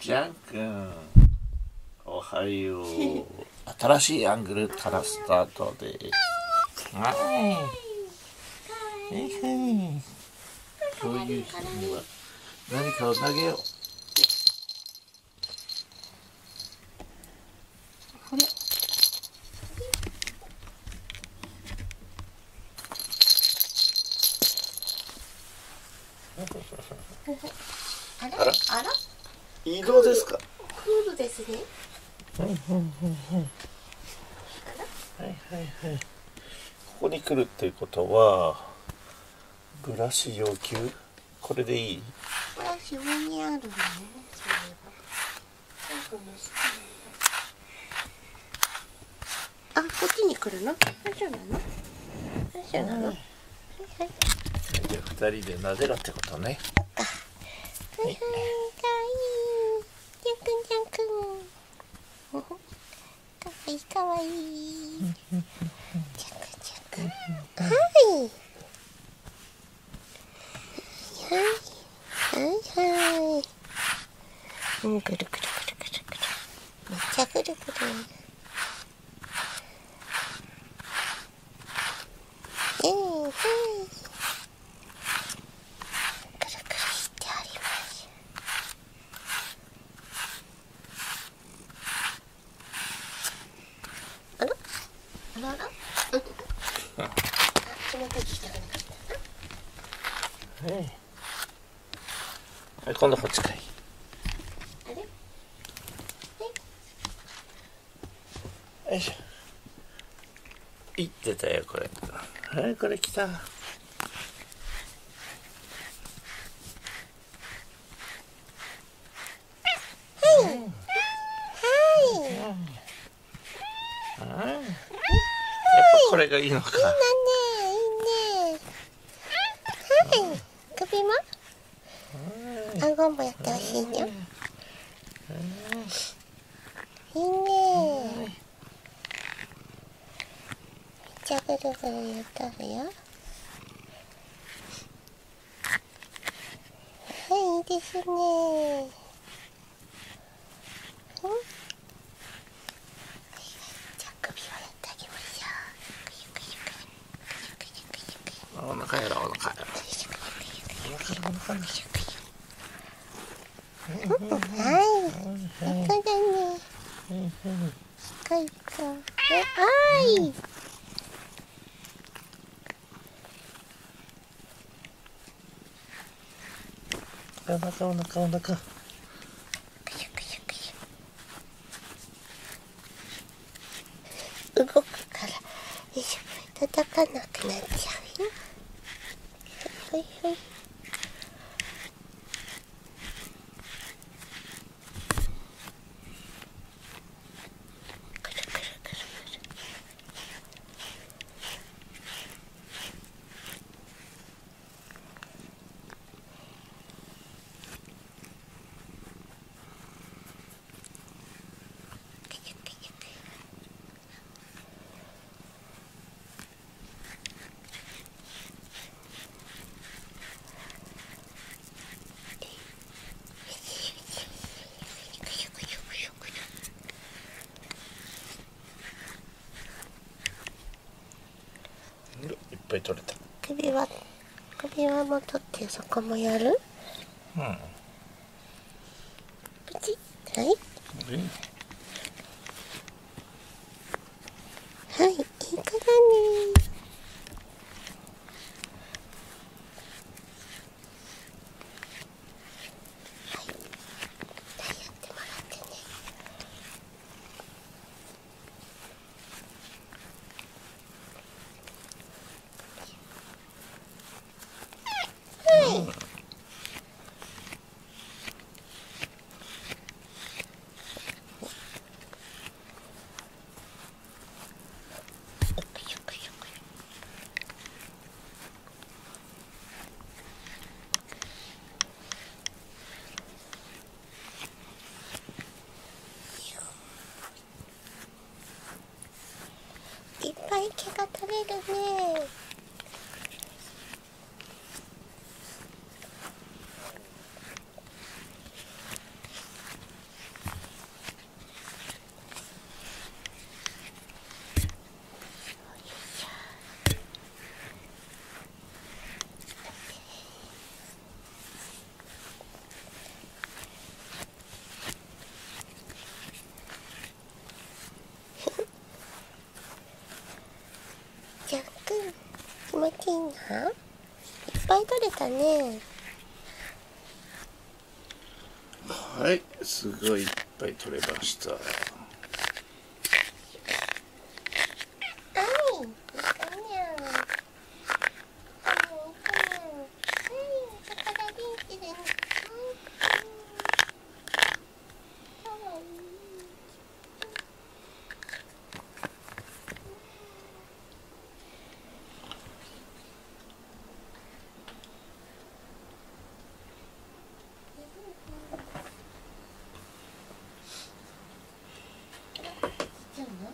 ジャン君おはよう新しいアングルからスタートですはいはいはいそういう人には何かを投げようこれ？あらあら移動ですか？クールですね。はいはいはい。ここに来るっていうことはブラシ要求？これでいい？これ自分にあるのねあこっちに来るの？大丈夫なの？大丈夫なの？はいはい。じゃあ二人でなでろってことね。はいはい、かわいゃんくんじゃんくん。かわいいかわいい。じゃんくんじゃんくん。はい。はい。はいはい。うん、ぐるぐるぐるぐるぐる。めっちゃぐるぐる。うん、はい。ぐるぐるしてあります。あらあらあらあ、その時したくなかったはい。今度こっちかい。よいしょ。いってたよこれ。はいこれ来たはいやっぱこれがいいのか。いいねいいね。はい。首も？顎もやってほしいよ。いいね。めっちゃぐるぐるやったるよ。はいいいですね。うんじゃあ首をやってあげましょうくしゅくしゅくしゅくしゅくしゅくしゅくしゅお腹やろお腹やろお腹やろお腹やろくしゅくしゅはいそうだねしっかりとはいお腹お腹お腹くしゅくしゅくしゅ動くからよいしょ叩かなくなっちゃうよほいほいくるくるくるくるくしゅくしゅくくしゅくしゅくしゅくしゅいっぱい取れた。首は首輪も取ってそこもやる？うん。プチはいはい。い Look at me. いっぱい取れたね。はいすごいいっぱい取れましたはいいいかにゃんいいかにゃんはいだから元気でねはいかわいいじゃあね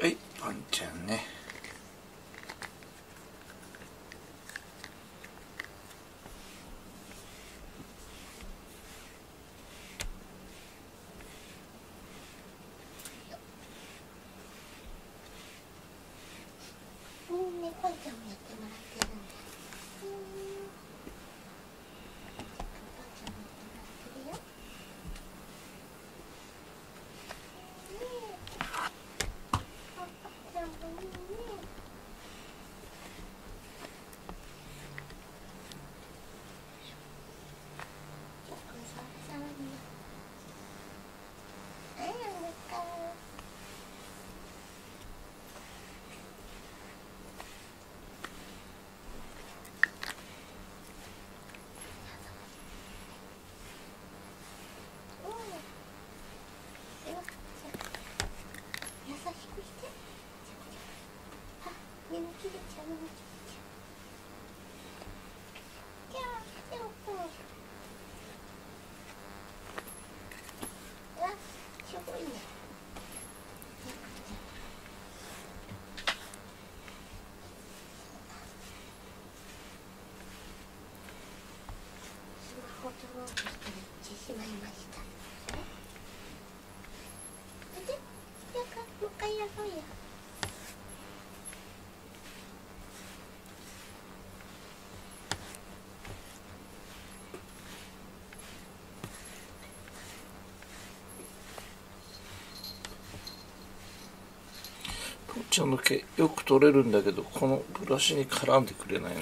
はいパンちゃんねうんねパンちゃんもやってもらってるんだうんパンちゃんもやってもらってるよねえパンちゃんもいいねちょっと触触るねはいありがとう優しくして。あ、眠気出ちゃう、眠気出ちゃう。じゃあ、でも、うん。うわ、すごいね。スマホ取ろうとしてめっちゃしまいました。で、なんかもう一回やろうよ。パンちゃんの毛よく取れるんだけどこのブラシに絡んでくれない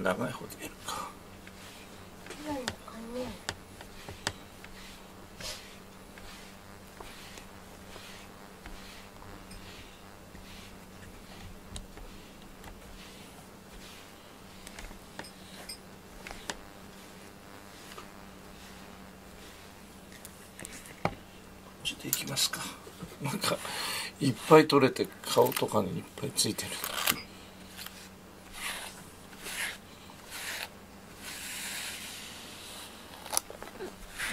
な長い方でやるか。ちょっといきますかなんかいっぱい取れて顔とかにいっぱいついてる。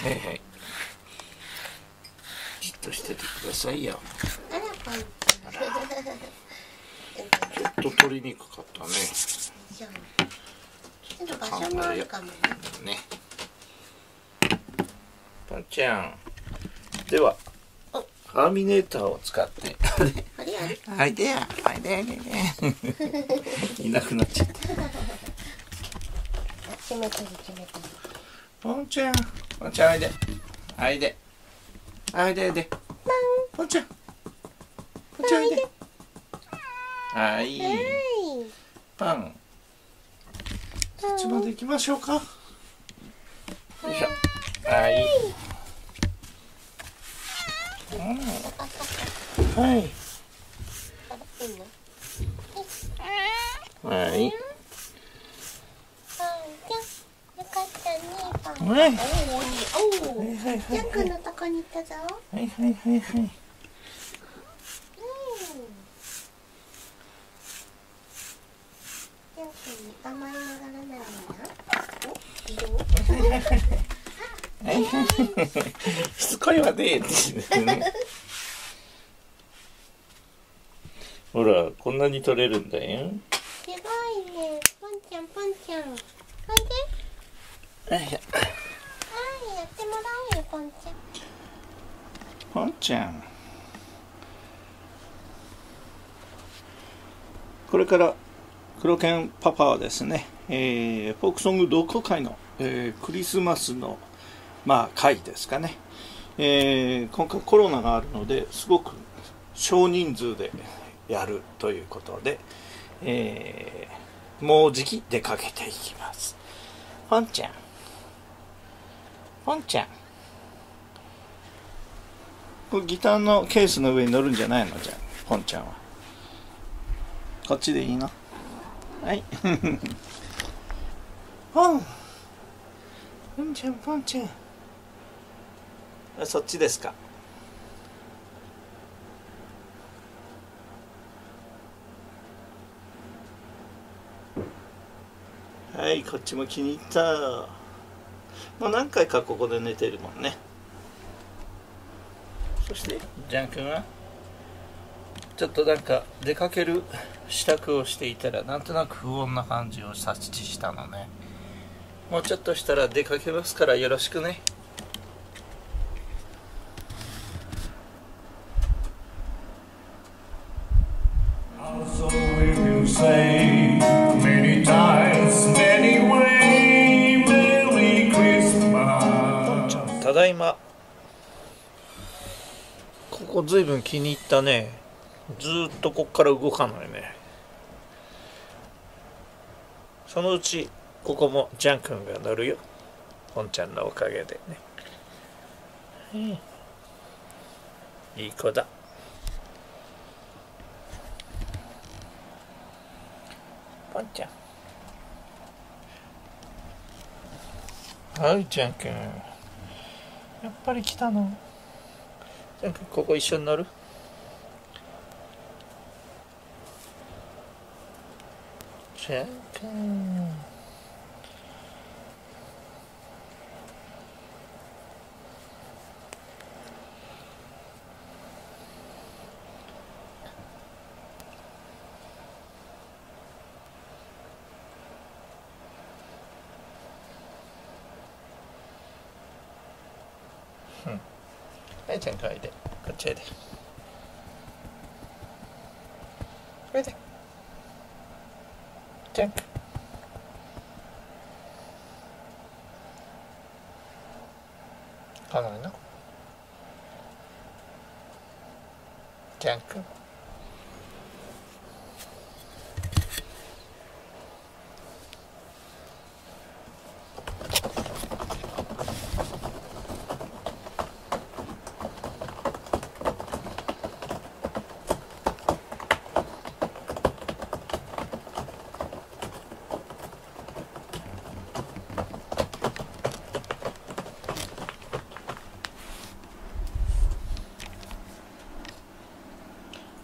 はいはい。じっとしててくださいよ、ち。ょっと取りにくかったね、ちょっと場所もあるかもね。ね。パンちゃん。では。ターミネーターを使って。あれあれ。はいでや。はいでいなくなっちゃった。あ、閉めたり閉めたり。ポンちゃんポンちゃんおいで。おいで。おいでで。ポンちゃんポンちゃんおいで。はい。はい。パン。そっちまで行きましょうか。よいしょ。はい。うんはいあら、いいの。はいはい、じゃあ、よかったね、パン。はいおお、おお。はいはいジャックのとこに行ったぞ。はいはいはいはいうん。ジャックに甘えながらなるな。しつこいわねって言うねほらこんなに取れるんだよすごいね。ポンちゃん、ポンちゃん。ほいで。はいはい、やってもらおうよ、ポンちゃん。ポンちゃんこれから黒犬パパはですね、えーフォークソング同好会の、えークリスマスの、まあ、会ですかね、えー今回コロナがあるのですごく少人数でやるということで、えー、もうじき出かけていきます。ポンちゃん。ポンちゃん。これギターのケースの上に乗るんじゃないの？じゃポンちゃんは。こっちでいいの？はい。ポン。ポンちゃんポンちゃん。そっちですか。はいこっちも気に入った。もう何回かここで寝てるもんね。そしてジャン君は？ちょっとなんか出かける支度をしていたらなんとなく不穏な感じを察知したのね。もうちょっとしたら出かけますからよろしくね。気に入ったねずっとこっから動かないね。そのうちここもジャン君が乗るよ。ポンちゃんのおかげでね、うんいい子だ。ポンちゃん。はいジャン君。やっぱり来たの？ジャン君ここ一緒に乗る？ジャン君はいジャン君ジャンクっちおいでおいでジャン君来ないのジャン君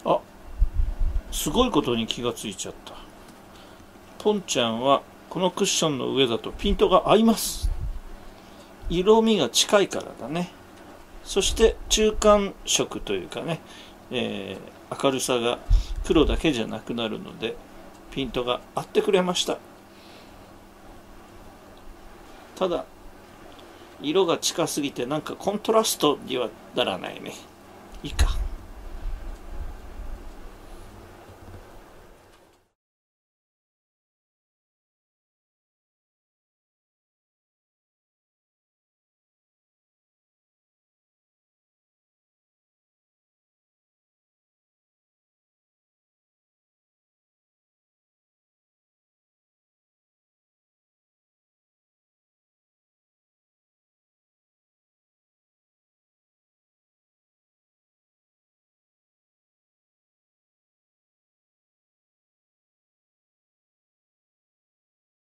あすごいことに気がついちゃった。ポンちゃんはこのクッションの上だとピントが合います。色味が近いからだね。そして中間色というかね、えー明るさが黒だけじゃなくなるのでピントが合ってくれました。ただ色が近すぎてなんかコントラストにはならないね。いいか。